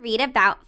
Read about